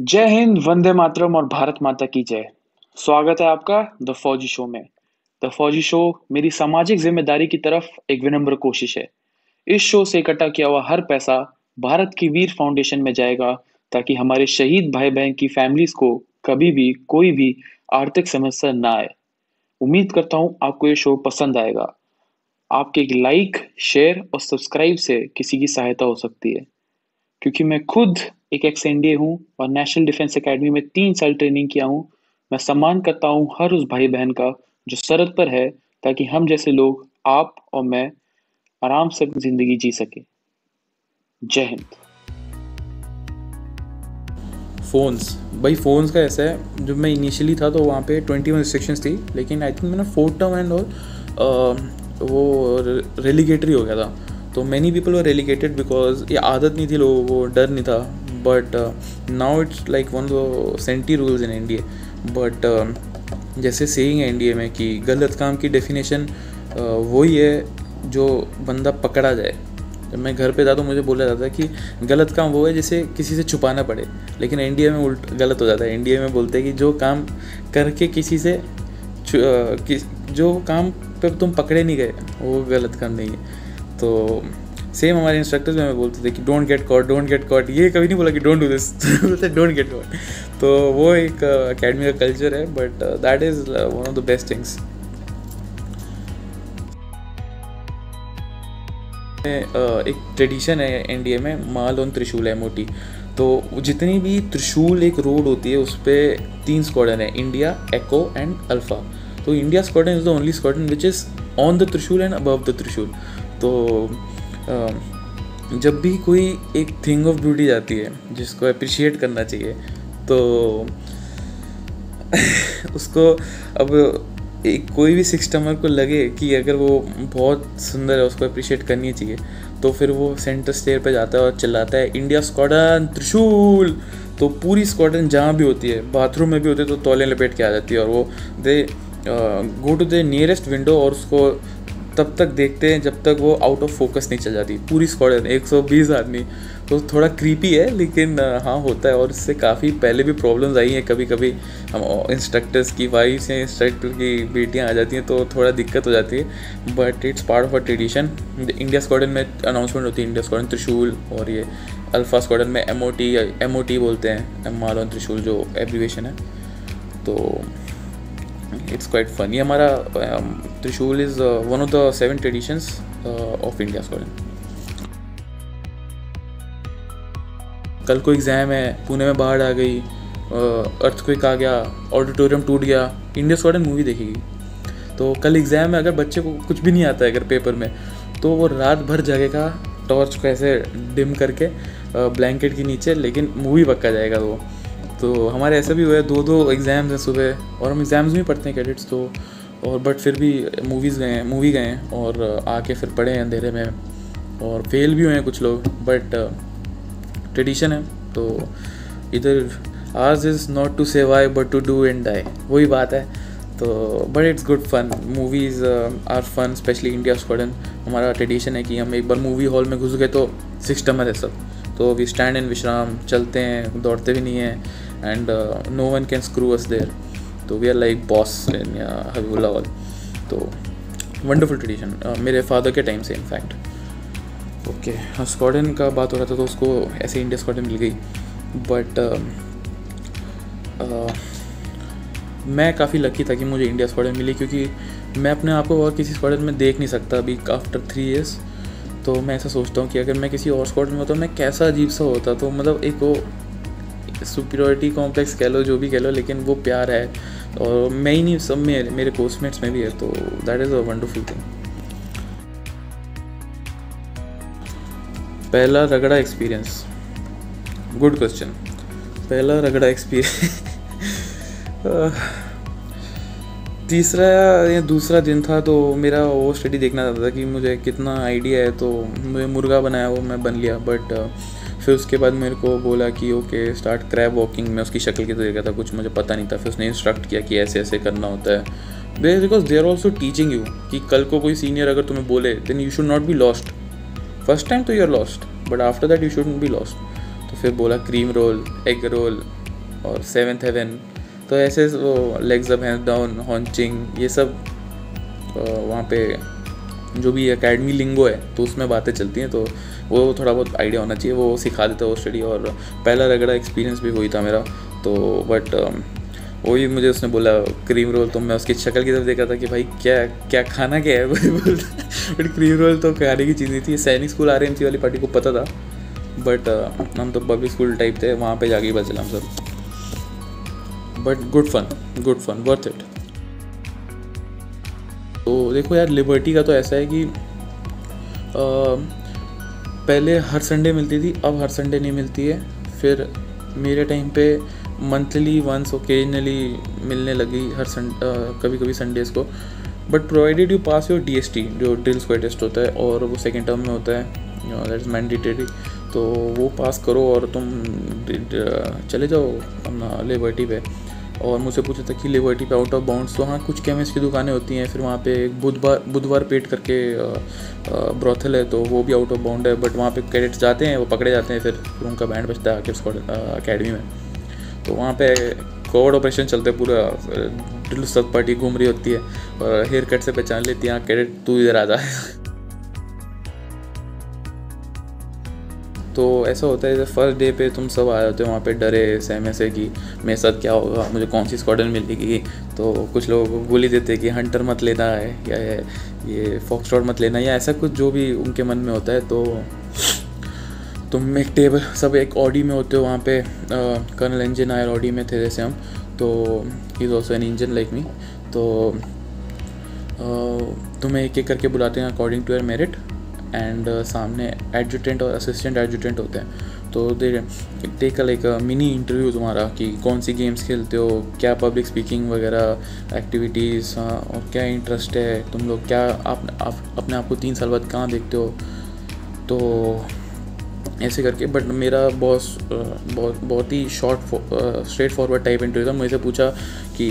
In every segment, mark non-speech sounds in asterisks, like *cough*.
जय हिंद, वंदे मातरम और भारत माता की जय। स्वागत है आपका द फौजी शो में। द फौजी शो मेरी सामाजिक ज़िम्मेदारी की तरफ़ एक विनम्र कोशिश है। इस शो से इकट्ठा किया हुआ हर पैसा भारत की वीर फाउंडेशन में जाएगा ताकि हमारे शहीद भाई-बहन की फैमिलीज़ को कभी भी कोई भी आर्थिक समस्या ना आए। उम्मीद करता हूँ आपको ये शो पसंद आएगा। आपके एक लाइक, शेयर और सब्सक्राइब से किसी की सहायता हो सकती है। क्योंकि मैं खुद एक एक्स एनडीए हूँ और नेशनल डिफेंस एकेडमी में तीन साल ट्रेनिंग किया हूँ। मैं सम्मान करता हूँ हर उस भाई बहन का जो सरहद पर है, ताकि हम जैसे लोग, आप और मैं, आराम से ज़िंदगी जी सके। जय हिंद। फ़ोन्स भाई फ़ोन्स का ऐसा है, जब मैं इनिशियली था तो वहाँ पे ट्वेंटी वन रिस्ट्रिक्शंस थी, लेकिन आई थिंक मैंने फोर्थ टर्म एंड और वो रेलीगेटरी हो गया था। तो many people were relegated because ये आदत नहीं थी, लोगों को डर नहीं था। But now it's like one of senti rules in India but जैसे सेइंग है इंडिया में कि गलत काम की डेफिनेशन uh, वही है जो बंदा पकड़ा जाए। जब मैं घर पे था तो मुझे बोला जाता है कि गलत काम वो है जिसे किसी से छुपाना पड़े। लेकिन इंडिया में उल्ट गलत हो जाता है। इंडिया में बोलते हैं कि जो काम करके किसी से uh, जो काम पे तुम पकड़े नहीं गए वो गलत काम नहीं है। तो सेम हमारे इंस्ट्रक्टर्स में बोलते थे कि don't get caught don't get caught ये कभी नहीं बोला कि डोंट डू दिस बोलते डोंट गेट कॉट तो वो एक अकेडमी का कल्चर है but that is one of the best things एक ट्रेडिशन है इंडिया में, माल ऑन त्रिशूल मोटी तो जितनी भी त्रिशूल एक रोड होती है, उस पर तीन स्क्वाडन है इंडिया एको एंड अल्फ़ा तो India squadron is the only squadron which is on the Trishul and above the Trishul. तो जब भी कोई एक थिंग ऑफ़ ब्यूटी जाती है, जिसको अप्रिशिएट करना चाहिए तो *laughs* उसको अब एक कोई भी सिस्टमर को लगे कि अगर वो बहुत सुंदर है, उसको अप्रिशिएट करनी चाहिए तो फिर वो सेंटर स्टेयर पे जाता है और चिल्लाता है इंडिया स्क्वाडन त्रिशूल! तो पूरी स्क्वाडन जहाँ भी होती है बाथरूम में भी होती है तो तौले लपेट के आ जाती है और वो they go to the nearest window और उसको तब तक देखते हैं जब तक वो आउट ऑफ़ फोकस नहीं चल जाती। पूरी स्क्वाड एक सौ बीस आदमी। तो थोड़ा क्रीपी है, लेकिन हाँ होता है। और इससे काफ़ी पहले भी प्रॉब्लम्स आई हैं। कभी कभी हम इंस्ट्रक्टर्स की वाइफ्स या इंस्ट्रक्टर की बेटियाँ आ जाती हैं तो थोड़ा दिक्कत हो जाती है। But it's part of a tradition India squadron में अनाउंसमेंट होती है इंडिया स्क्वाडन त्रिशूल और ये अल्फ़ा स्क्वाडन में M O T M O T बोलते हैं। एम माल त्रिशूल जो एब्रीवेशन है। तो इट्स क्वाइट फन हमारा Trishul is one of the seven traditions of India squadron कल को एग्ज़ाम है पुणे में बाढ़ आ गई अर्थ क्विक आ गया ऑडिटोरियम टूट गया इंडिया स्कॉलन मूवी देखेगी। तो कल एग्ज़ाम में अगर बच्चे को कुछ भी नहीं आता है अगर पेपर में तो वो रात भर जगेगा टॉर्च को ऐसे डिम करके ब्लैंकेट uh, के नीचे लेकिन मूवी पक्का जाएगा वो। तो हमारे ऐसा भी हुआ है दो दो एग्ज़ाम्स हैं सुबह, और हम एग्ज़ाम्स भी पढ़ते हैं कैडेट्स तो और बट फिर भी मूवीज़ गए हैं मूवी गए हैं, और आके फिर पढ़े हैं अंधेरे में, और फेल भी हुए हैं कुछ लोग बट ट्रेडिशन है तो इधर ours is not to sevai but to do and die वही बात है तो but it's good fun movies are fun specially India squadron हमारा ट्रेडिशन है कि हम एक बार मूवी हॉल में घुस गए तो सिस्टमर है सब तो वी स्टैंड इन विश्राम, चलते हैं, दौड़ते भी नहीं हैं uh, no one can screw us there. तो we are like boss in Habibullah तो वंडरफुल ट्रेडिशन मेरे फादर के टाइम से इनफैक्ट ओके स्कॉडन का बात हो रहा था तो उसको ऐसे इंडिया स्कॉडन मिल गई. बट uh, uh, मैं काफ़ी लकी था कि मुझे इंडिया स्क्वाडन मिली क्योंकि मैं अपने आप को और किसी स्क्वाडन में देख नहीं सकता अभी आफ्टर थ्री ईयर्स तो मैं ऐसा सोचता हूँ कि अगर मैं किसी और स्क्वाडन में होता मैं कैसा अजीब सा होता. तो मतलब एक वो सुपीरियोरिटी कॉम्प्लेक्स कह लो, जो भी कह लो, लेकिन वो प्यार है। और मैं ही नहीं, सब में मेरे कोस्टमेट्स में भी है तो that is a wonderful thing पहला रगड़ा एक्सपीरियंस गुड क्वेश्चन पहला रगड़ा एक्सपीरियंस *laughs* तीसरा या दूसरा दिन था तो मेरा वो स्टडी देखना चाहता था कि मुझे कितना आइडिया है तो मुझे मुर्गा बनाया, वो मैं बन लिया बट फिर उसके बाद मेरे को बोला कि, ओके स्टार्ट क्रैब वॉकिंग में उसकी शक्ल की देखा था कुछ मुझे पता नहीं था। फिर उसने इंस्ट्रक्ट किया कि ऐसे ऐसे करना होता है। Because they are also teaching you कि कल को कोई सीनियर अगर तुम्हें बोले then you should not be lost first time तो you are lost but after that you should be lost तो फिर बोला क्रीम रोल एग रोल और सेवन्थ हेवन तो ऐसे वो लेग्स अप हैंड डाउन हॉन्चिंग ये सब वहाँ पे जो भी एकेडमी लिंगो है तो उसमें बातें चलती हैं तो वो थोड़ा बहुत आइडिया होना चाहिए, वो सिखा देता है वो स्टडी और पहला रगड़ा एक्सपीरियंस भी वही था मेरा तो बट वही मुझे उसने बोला क्रीम रोल तो मैं उसकी शक्ल की तरफ़ देखा था कि भाई क्या क्या खाना क्या है? बट क्रीम रोल तो खाने की चीज़ नहीं थी, सैनिक स्कूल आर वाली पार्टी को पता था। बट हम तो पब्लिक स्कूल टाइप थे, वहाँ पे जाके पता चला हम सब। But good fun good fun worth it तो देखो यार लिबर्टी का तो ऐसा है कि आ, पहले हर संडे मिलती थी अब हर संडे नहीं मिलती है। फिर मेरे टाइम पे मंथली वंस ओकेजनली मिलने लगी हर सन कभी कभी संडेज़ को। But provided you pass your D S T जो ड्रिल स्क्वायर टेस्ट होता है और वो सेकेंड टर्म में होता है दैट इज़ मैंडेटरी तो वो पास करो और तुम चले जाओ अपना लिबर्टी पे। और मुझसे पूछा था कि लिबर्टी पे आउट ऑफ़ बाउंड्स तो हाँ कुछ केमिस्ट की दुकानें होती हैं, फिर वहाँ पे एक बुधवार बुधवार पेट करके ब्रॉथल है तो वो भी आउट ऑफ़ बाउंड है बट वहाँ पे कैडेट्स जाते हैं, वो पकड़े जाते हैं, फिर फिर उनका बैंड बजता है आके अकेडमी में। तो वहाँ पे कोविड ऑपरेशन चलते पूरा ड्रिल सब पार्टी घूम रही होती है, और हेयर कट से पहचान लेती है हाँ कैडेट तू इधर आ जा। तो ऐसा होता है, जैसे फ़र्स्ट डे पे तुम सब आ जाते हो, वहाँ पे डरे, सहमे से कि मेरे साथ क्या होगा, मुझे कौन सी स्क्वाडन मिलेगी? तो कुछ लोगों को गोली देते कि हंटर मत लेना है, या ये फॉक्स मत लेना, या ऐसा कुछ जो भी उनके मन में होता है तो तुम एक टेबल सब एक ऑडी में होते हो, वहाँ पे कर्नल इंजन आयर ऑडी में थे जैसे हम तो is also an engine like me तो तुम्हें एक एक करके बुलाते हैं according to your merit and uh, सामने एडजुटेंट और असिस्टेंट एडजुटेंट होते हैं। तो they take like mini interview तुम्हारा कि कौन सी गेम्स खेलते हो क्या पब्लिक स्पीकिंग वगैरह एक्टिविटीज़ हाँ, और क्या इंटरेस्ट है तुम लोग क्या आप, आप अपने आप को तीन साल बाद कहाँ देखते हो? तो ऐसे करके बट मेरा बॉस बहुत बहुत ही short straightforward type interview था। मुझे पूछा कि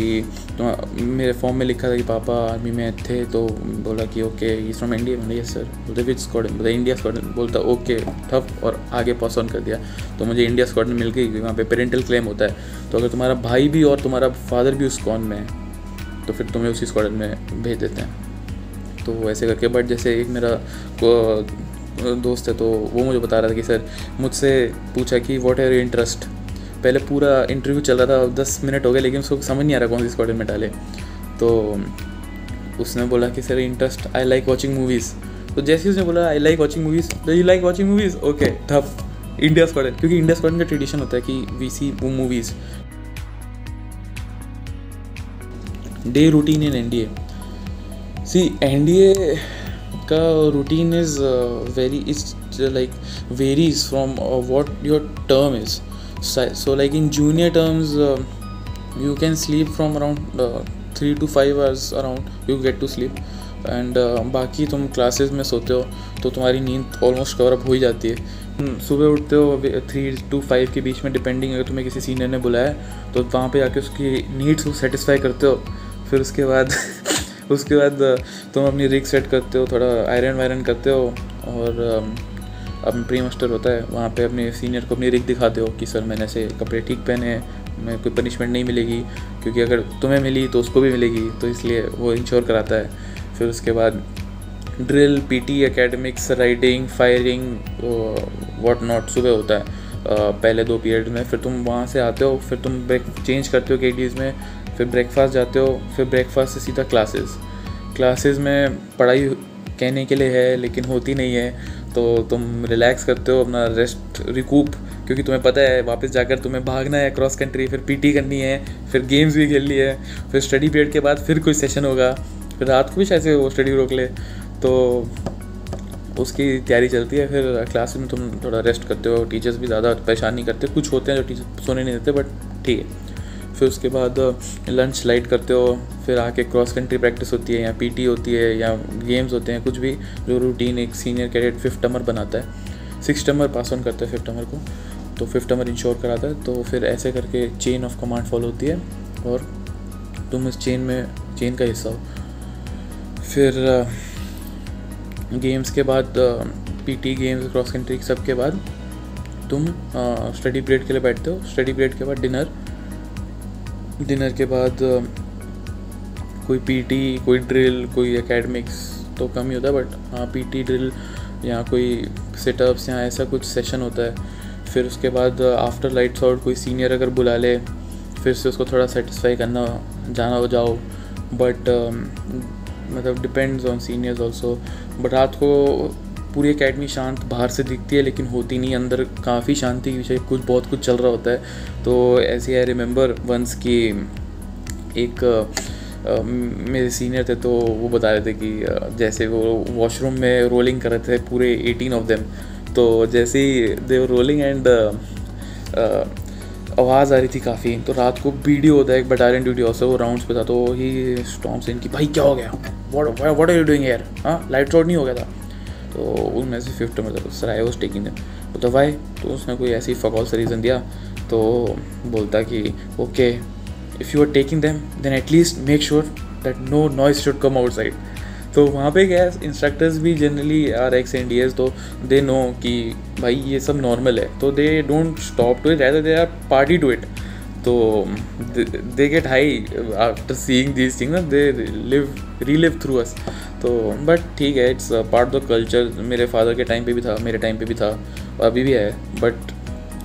तो मेरे फॉर्म में लिखा था कि पापा आर्मी में थे तो बोला कि ओके इज़ फ्रॉम इंडिया मैंने यस सर बोलते विच स्क्वाड बोलते इंडिया स्क्वाड बोलता ओके ठप और आगे पास ऑन कर दिया। तो मुझे इंडिया स्क्वाड मिल गई वहाँ पे पेरेंटल क्लेम होता है। तो अगर तुम्हारा भाई भी और तुम्हारा फादर भी उस कॉन में है तो फिर तुम्हें उसी स्क्वाड में भेज देते हैं। तो ऐसे करके बट जैसे एक मेरा दोस्त है तो वो मुझे बता रहा था कि सर, मुझसे पूछा कि वॉट आर इंटरेस्ट पहले पूरा इंटरव्यू चल रहा था दस मिनट हो गए, लेकिन उसको समझ नहीं आ रहा कौन सी स्क्वाडन में डाले। तो उसने बोला कि sir interest I like watching movies तो जैसे उसने बोला I like watching movies you like watching movies okay थप इंडिया स्क्वाडन क्योंकि इंडिया स्क्वाडन का ट्रेडिशन होता है कि वी सी वो movies day routine in N D A see N D A का routine is very is like varies from what your term is in junior terms uh, you can sleep from around uh, three to five hours around you get to sleep and बाकी तुम classes में सोते हो तो तुम्हारी नींद almost cover up हो ही जाती है। Hmm, सुबह उठते हो थ्री टू फाइव के बीच में डिपेंडिंग अगर तुम्हें किसी सीनियर ने बुलाया तो वहाँ पे आके उसकी नीड्स को सेटिस्फाई करते हो। फिर उसके बाद *laughs* उसके बाद तुम अपनी रिग सेट करते हो, थोड़ा आयरन वायरन करते हो और अब प्री मास्टर होता है, वहाँ पे अपने सीनियर को अपनी रिग दिखाते हो कि, सर, मैंने ऐसे कपड़े ठीक पहने हैं, मैं कोई पनिशमेंट नहीं मिलेगी, क्योंकि अगर तुम्हें मिली तो उसको भी मिलेगी। तो इसलिए वो इंश्योर कराता है। फिर उसके बाद drill PT academics riding firing what not सुबह होता है। पहले दो पीरियड में, फिर तुम वहाँ से आते हो, फिर तुम ब्रेक चेंज करते हो के में फिर ब्रेकफास्ट जाते हो, फिर ब्रेकफास्ट से सीधा क्लासेस क्लासेस में पढ़ाई कहने के लिए है, लेकिन होती नहीं है। तो तुम रिलैक्स करते हो, अपना रेस्ट रिकूप क्योंकि तुम्हें पता है, वापस जाकर तुम्हें भागना है क्रॉस कंट्री फिर पीटी करनी है, फिर गेम्स भी खेलनी है, फिर स्टडी पीरियड के बाद फिर कोई सेशन होगा। फिर रात को भी शायद वो स्टडी रोक ले। तो उसकी तैयारी चलती है, फिर क्लास में तुम थोड़ा रेस्ट करते हो। टीचर्स भी ज़्यादा परेशान नहीं करते। कुछ होते हैं जो टीचर सोने नहीं देते बट ठीक है। फिर उसके बाद लंच लाइट करते हो, फिर आके क्रॉस कंट्री प्रैक्टिस होती है, या पीटी होती है, या गेम्स होते हैं, कुछ भी, जो रूटीन एक सीनियर कैडेट फिफ्थ टमर बनाता है। सिक्स टमर पास ऑन करता है फिफ्थ टमर को तो फिफ्थ टमर इंश्योर कराता है तो फिर ऐसे करके चेन ऑफ़ कमांड फॉलो होती है, और तुम इस चेन में चेन का हिस्सा हो। फिर गेम्स के बाद पीटी गेम्स क्रॉस कंट्री सब के बाद तुम स्टडी पीरियड के लिए बैठते हो। स्टडी पीरियड के बाद डिनर डिनर के बाद कोई पीटी कोई ड्रिल कोई एकेडमिक्स तो कम ही होता है बट हाँ पीटी ड्रिल या कोई सेटअप्स या ऐसा कुछ सेशन होता है। फिर उसके बाद आफ्टर लाइट्स आउट कोई सीनियर अगर बुला ले, फिर से उसको थोड़ा सेटिस्फाई करना, जाना हो, जाओ। बट मतलब depends on seniors also but रात को पूरी एकेडमी शांत बाहर से दिखती है, लेकिन होती नहीं, अंदर काफ़ी शांति की विषय, कुछ, बहुत कुछ चल रहा होता है। तो ऐसे आई रिमेंबर वंस की एक मेरे सीनियर थे तो वो बता रहे थे कि जैसे वो वॉशरूम में रोलिंग कर रहे थे, पूरे एटीन ऑफ़ देम तो जैसे ही दे रोलिंग एंड आवाज़ आ रही थी काफ़ी तो रात को वीडियो होता है, एक बटालियन ड्यूटी ऑफिसर वो राउंड्स पे था तो ही स्टॉम से इनकी भाई, क्या हो गया? What what are you doing यार हाँ लाइट आउट नहीं हो गया था? तो उनमें से फिफ्थ में था sir I was taking them तो भाई तो उसने कोई ऐसी फकॉल सा रीज़न दिया तो बोलता कि okay if you are taking them then at least make sure that no noise should come outside तो वहाँ पे क्या इंस्ट्रक्टर्स भी generally are ex and D तो दे नो कि भाई ये सब नॉर्मल है तो they don't stop to it rather they are party to it तो they get high after seeing these thing they live relive through us तो but ठीक है it's part of the culture मेरे फादर के time पे भी था मेरे टाइम पे भी था और अभी भी है but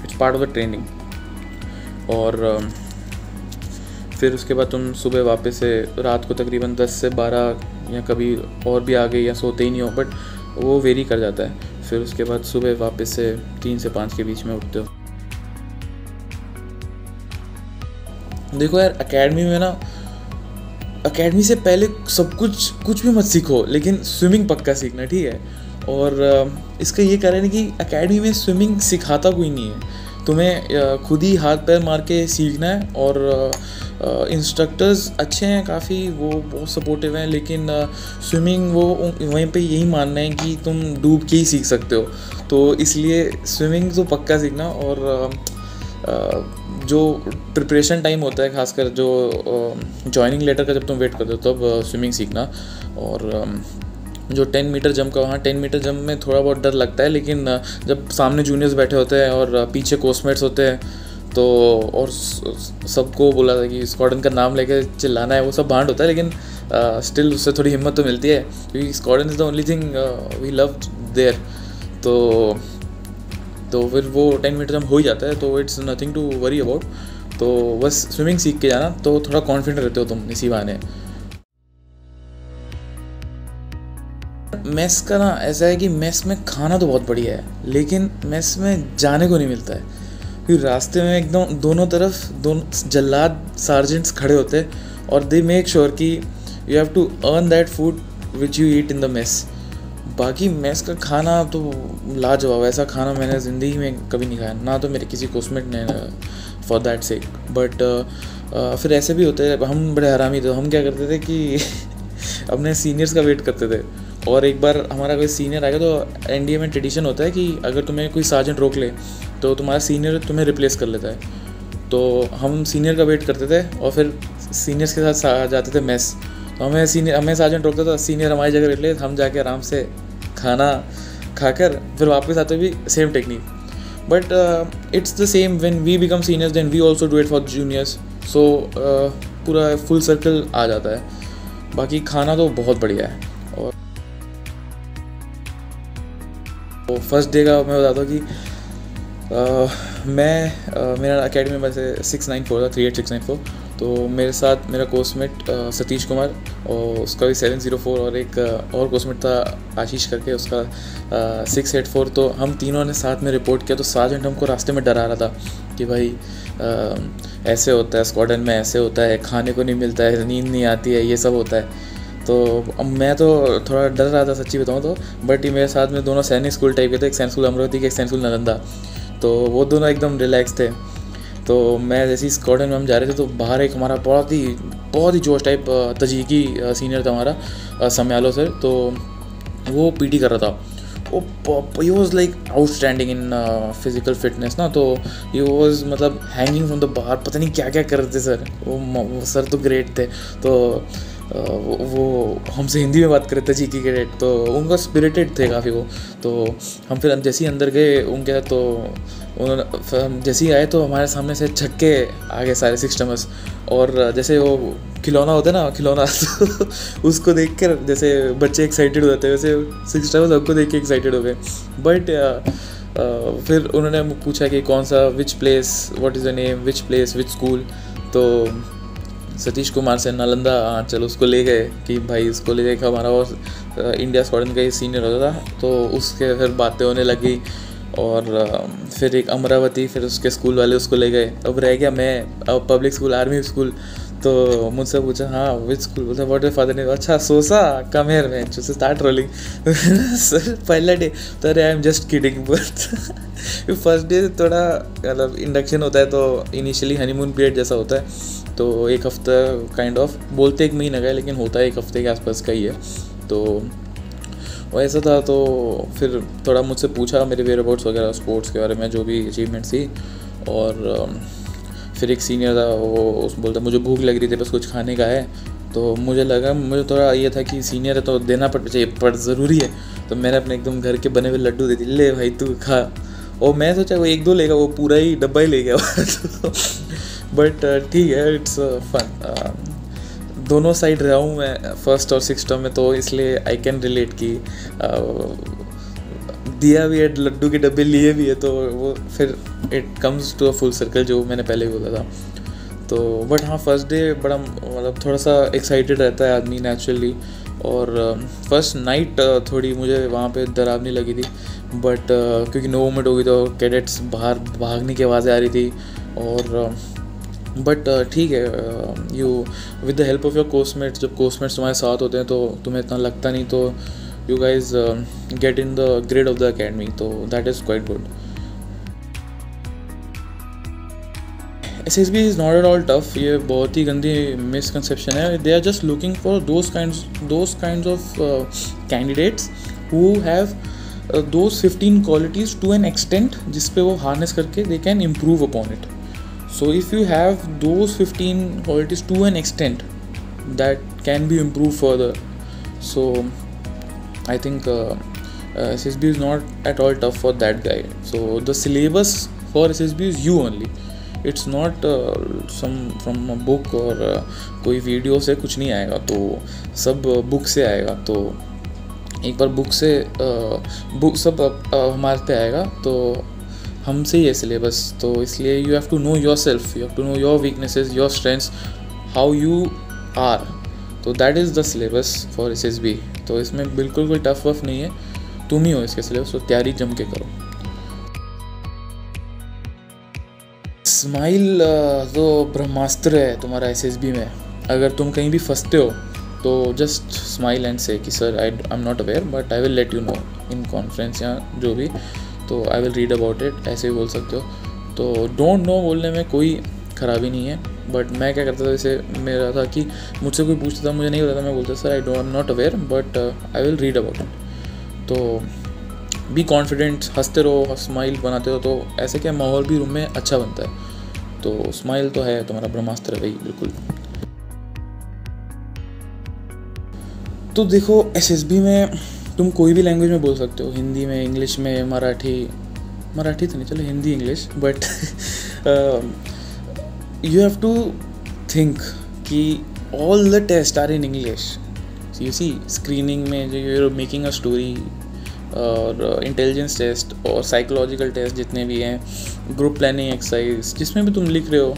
it's part of the training और uh, फिर उसके बाद तुम सुबह वापस से रात को तकरीबन 10 से 12 या कभी और भी आ गए या सोते ही नहीं हो बट वो वेरी कर जाता है. फिर उसके बाद सुबह वापस से तीन से पाँच के बीच में उठते हो। देखो यार एकेडमी में ना एकेडमी से पहले सब कुछ कुछ भी मत सीखो, लेकिन स्विमिंग पक्का सीखना, ठीक है? और इसका ये कारण है कि एकेडमी में स्विमिंग सिखाता कोई नहीं है। तुम्हें खुद ही हाथ पैर मार के सीखना है, और इंस्ट्रक्टर्स अच्छे हैं काफ़ी, वो बहुत सपोर्टिव हैं, लेकिन स्विमिंग वो वहीं पे यही मानना है कि तुम डूब के ही सीख सकते हो। तो इसलिए स्विमिंग तो पक्का सीखना, और जो प्रिपरेशन टाइम होता है, खासकर जो जॉइनिंग लेटर का जब तुम वेट करते हो, तब स्विमिंग सीखना। और जो टेन मीटर जंप का, वहाँ टेन मीटर जंप में थोड़ा बहुत डर लगता है, लेकिन जब सामने जूनियर्स बैठे होते हैं और पीछे कोस्टमेट्स होते हैं तो और सबको बोला था कि स्कॉडन का नाम लेके चिल्लाना है, वो सब बांड होता है, लेकिन स्टिल उससे थोड़ी हिम्मत तो मिलती है, क्योंकि squadron is the only thing we love there तो तो फिर वो टेन मीटर जंप हो ही जाता है तो it's nothing to worry about तो बस स्विमिंग सीख के जाना तो थोड़ा कॉन्फिडेंट रहते हो तुम इसी बहाने। मेस का ना ऐसा है कि मेस में खाना तो बहुत बढ़िया है, लेकिन मेस में जाने को नहीं मिलता है। क्योंकि रास्ते में एकदम दोनों तरफ़ दोनों जल्लाद सार्जेंट्स खड़े होते हैं, और दे मेक श्योर कि you have to earn that food which you eat in the mess बाकी मेस का खाना तो लाजवाब ऐसा खाना मैंने ज़िंदगी में कभी नहीं खाया, ना तो मेरे किसी कोस्मेट ने फॉर दैट सेक बट फिर ऐसे भी होते हम बड़े हरामी थे, हम क्या करते थे कि *laughs* अपने सीनियर्स का वेट करते थे। और एक बार हमारा कोई सीनियर आ गया तो एन में ट्रेडिशन होता है कि अगर तुम्हें कोई सार्जेंट रोक ले तो तुम्हारा सीनियर तुम्हें रिप्लेस कर लेता है। तो हम सीनियर का वेट करते थे और फिर सीनियर्स के साथ जाते थे मेस तो हमें सीनियर हमें सार्जेंट रोकता था सीनियर हमारी जगह ले हम जाके आराम से खाना खाकर फिर वापस आते भी same technique but it's the same when we become seniors then we also do it for juniors so पूरा फुल सर्कल आ जाता है। बाकी खाना तो बहुत बढ़िया है। और तो फ़र्स्ट डे का मैं बताता हूँ कि आ, मैं आ, मेरा अकेडमी में वैसे सिक्स नाइन फोर था three eight six nine four तो मेरे साथ मेरा कोर्समेट सतीश कुमार और उसका भी सेवन ज़ीरो फोर और एक और कोर्समेट था आशीष करके उसका सिक्स एट फोर तो हम तीनों ने साथ में रिपोर्ट किया तो सार्जेंट हमको रास्ते में डरा रहा था कि भाई आ, ऐसे होता है स्क्वाडन में ऐसे होता है खाने को नहीं मिलता है नींद नहीं आती है ये सब होता है। तो अब मैं तो थोड़ा डर रहा था सच्ची बताऊँ तो बट ये मेरे साथ में दोनों सैनिक स्कूल टाइप के थे एक सैनिक स्कूल अमरावती के एक सैनिक स्कूल नालंदा। तो वो दोनों एकदम रिलैक्स थे। तो मैं जैसे ही में हम जा रहे थे तो बाहर एक हमारा बहुत ही बहुत ही जोश टाइप तजीकी सीनियर था हमारा समयालो सर तो वो पीटी कर रहा था। वो he was like outstanding in physical fitness ना तो ही वॉज़ मतलब हैंगिंग फ्रॉम द बाहर पता नहीं क्या क्या कर रहे थे सर। वो, वो सर तो ग्रेट थे। तो वो, हमसे हिंदी में बात कर थे चीकी कैडेट तो उनका स्पिरिटेड थे काफ़ी वो। तो हम फिर जैसे ही अंदर गए उनके तो उन्होंने फिर हम जैसे ही आए तो हमारे सामने से छक्के आ गए सारे सिक्सटमर्स और जैसे वो खिलौना होता है ना खिलौना *laughs* उसको देख कर जैसे बच्चे एक्साइटेड हो जाते हैं वैसे सिक्सटमर्स सबको देख के एक्साइटेड हो गए। बट फिर उन्होंने पूछा कि कौन सा which place what is the name which place which school तो सतीश कुमार से नालंदा चलो उसको ले गए कि भाई उसको ले गए हमारा और इंडिया स्क्वाडन का ही सीनियर होता था तो उसके फिर बातें होने लगी और फिर एक अमरावती, फिर उसके स्कूल वाले उसको ले गए। अब रह गया मैं, अब पब्लिक स्कूल, आर्मी स्कूल तो मुझसे पूछा हाँ विच स्कूल बोलता वॉट फादर ने अच्छा सोसा कम हेयर मैं से स्टार्ट रोलिंग सर, पहला डे तो अरे I am just kidding but first day थोड़ा मतलब इंडक्शन होता है तो इनिशियली हनीमून पीरियड जैसा होता है तो एक हफ़्ता काइंड ऑफ़ बोलते एक महीना का लेकिन होता है एक हफ़्ते के आसपास का ही है। तो वैसा था तो फिर थोड़ा मुझसे पूछा, मेरे वेयर अबाउट्स वगैरह स्पोर्ट्स के बारे में, जो भी अचीवमेंट थी, और फिर एक सीनियर था, वो उस बोलता, मुझे भूख लग रही थी, बस कुछ खाने का है। तो मुझे लगा, मुझे थोड़ा ये था कि सीनियर है तो देना पड़, चाहिए, पर ज़रूरी है। तो मैंने अपने एकदम घर के बने हुए लड्डू दे दिए, ले भाई, तू खा। और मैं सोचा, वो एक दो लेगा, वो पूरा ही डब्बा ही ले गया बट ठीक है इट्स फन दोनों साइड रहा हूँ मैं फ़र्स्ट और सिक्स में तो इसलिए आई कैन रिलेट की दिया भी है, लड्डू के डब्बे लिए भी है तो वो फिर it comes to a full circle जो मैंने पहले ही बोला था। तो बट हाँ फ़र्स्ट डे बड़ा मतलब थोड़ा सा एक्साइटेड रहता है आदमी नेचुरली और फ़र्स्ट uh, नाइट uh, थोड़ी मुझे वहाँ पे डरावनी लगी थी। बट uh, क्योंकि नो मोमेंट हो गई तो कैडेट्स बाहर भागने की आवाज़ें आ रही थी। और बट uh, ठीक है you with the help of your coursemates जब कोर्समेट्स तुम्हारे साथ होते हैं तो तुम्हें इतना लगता नहीं तो you guys get in the grade of the academy तो that is that is S S B is not at all tough ये बहुत ही गंदी मिसकनसेप्शन है। They are just looking for those kind of candidates who have those fifteen qualities to an extent जिसपे वो harness करके they can improve upon it so if you have those fifteen qualities to an extent that can be improve further so I think S S B is not at all tough for that guide so the syllabus for S S B is you only it's not some from book और कोई video से कुछ नहीं आएगा तो सब book से आएगा तो एक बार बुक से बुक uh, सब uh, हमारे पे आएगा तो हमसे ही है सिलेबस तो इसलिए you have to know yourself you have to know your weaknesses your strengths how you are तो that is the syllabus for S S B तो इसमें बिल्कुल कोई टफ वफ नहीं है। तुम ही हो इसके सिलेबस तो तैयारी जम के करो। स्माइल तो ब्रह्मास्त्र है तुम्हारा एसएसबी में। अगर तुम कहीं भी फंसते हो तो जस्ट स्माइल एंड से कि sir I I am not aware but I will let you know in conference या जो भी तो I will read about it ऐसे भी बोल सकते हो। तो डोंट नो बोलने में कोई ख़राबी नहीं है बट मैं क्या करता था, जैसे मेरा था कि मुझसे कोई पूछता था, मुझे नहीं पता था मैं बोलता sir I don't am not aware but I will read about it तो बी कॉन्फिडेंट हँसते रहो स्माइल बनाते हो तो ऐसे क्या माहौल भी रूम में अच्छा बनता है। तो स्माइल तो है, तुम्हारा ब्रह्मास्त्र है भाई बिल्कुल। तो देखो एस एस बी में तुम कोई भी लैंग्वेज में बोल सकते हो। हिंदी में इंग्लिश में, मराठी मराठी तो नहीं, चलो Hindi English but you have to think कि the tests are in English. So you see, screening में जो you're making a story और इंटेलिजेंस टेस्ट और साइकोलॉजिकल टेस्ट जितने भी हैं ग्रुप प्लानिंग एक्सरसाइज जिसमें भी तुम लिख रहे हो,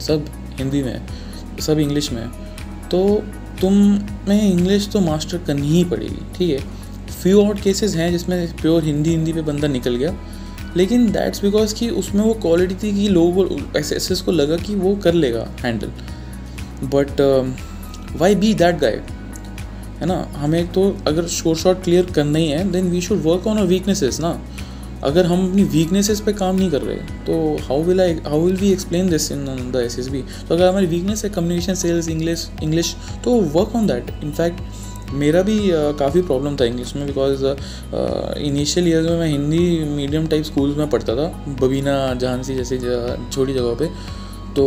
सब हिंदी में, सब इंग्लिश में तो तुम में इंग्लिश तो मास्टर करनी ही पड़ेगी, ठीक है? फ्यू आउट केसेस हैं जिसमें प्योर हिंदी हिंदी पे बंदा निकल गया, लेकिन दैट्स बिकॉज़ कि उसमें वो क्वालिटी थी कि लोगों को एस को लगा कि वो कर लेगा handle but why be that guy है ना? हमें तो अगर शोर शॉट क्लियर करना ही है then we should work on our weaknesses ना। अगर हम अपनी वीकनेसेस पे काम नहीं कर रहे तो how will I how will we explain this in the S S B तो अगर हमारी वीकनेस है कम्युनिकेशन सेल्स इंग्लिश इंग्लिश तो work on that in fact मेरा भी काफ़ी प्रॉब्लम था इंग्लिश में बिकॉज़ इनिशियल ईयर्स में मैं हिंदी मीडियम टाइप स्कूल्स में पढ़ता था, बबीना झांसी जैसी छोटी जगहों पे। तो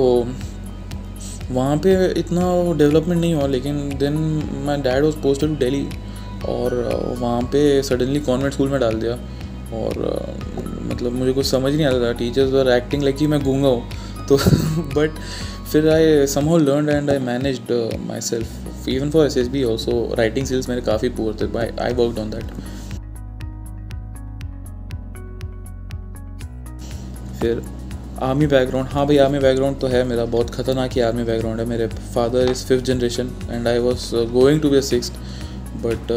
वहाँ पे इतना डेवलपमेंट नहीं हुआ, लेकिन then my dad was posted to Delhi और वहाँ पे सडनली कॉन्वेंट स्कूल में डाल दिया और मतलब मुझे कुछ समझ नहीं आता था। टीचर्स वर एक्टिंग लाइक कि मैं गूँगा हूँ। *laughs* तो बट फिर I somehow learn and I manage myself even for S S B also writing skills मेरे काफ़ी पुअर थे आई वर्क ऑन दैट फिर आर्मी बैकग्राउंड हाँ भाई आर्मी बैकग्राउंड तो है मेरा, बहुत ख़तरनाक ही आर्मी बैकग्राउंड है मेरे father is fifth generation and I was going to be six but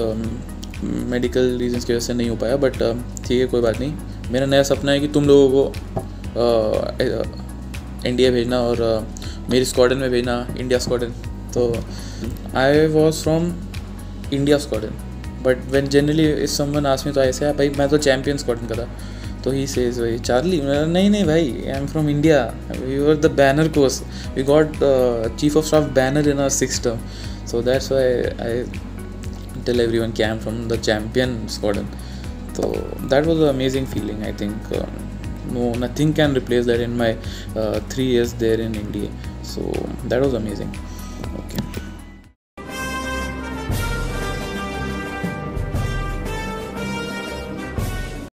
medical reasons की वजह से नहीं हो पाया बट ठीक है, कोई बात नहीं। मेरा नया सपना है कि तुम लोगों को इंडिया भेजना और मेरी स्क्वाडन में भेजना इंडिया स्क्वाडन तो I was from India squadron but when generally is someone asks me तो ऐसे है भाई, मैं तो चैम्पियन स्क्वाडन का था। तो ही सेज भाई चार्ली नहीं नहीं भाई I am from India we were the banner course we got chief of staff banner in our six term so that's why I tell everyone कि I'm from the champion squadron. So that was an amazing feeling. I think uh, no nothing can replace that in my uh, three years there in India. So that was amazing. Okay.